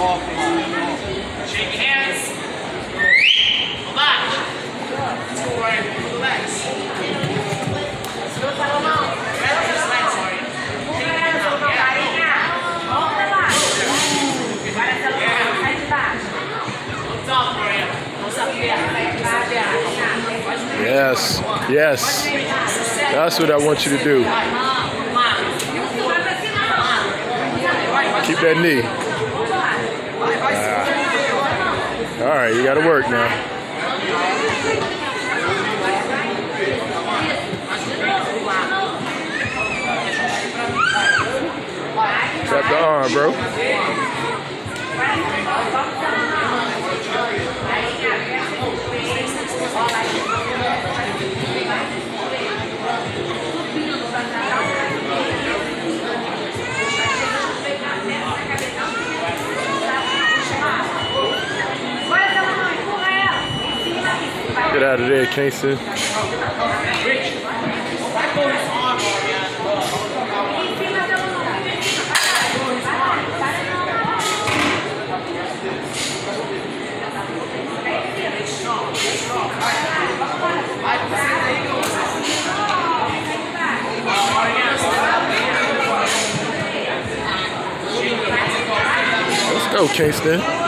Shake hands. Hold on. Forward. Move the legs. Move the legs, sorry. Take your hands up. Yeah. Look top for you. Close up here. Yes, yes. That's what I want you to do. Keep that knee. All right, you got to work now. Trap the arm, bro. Get out of there, Kingston. Let's go, Kingston.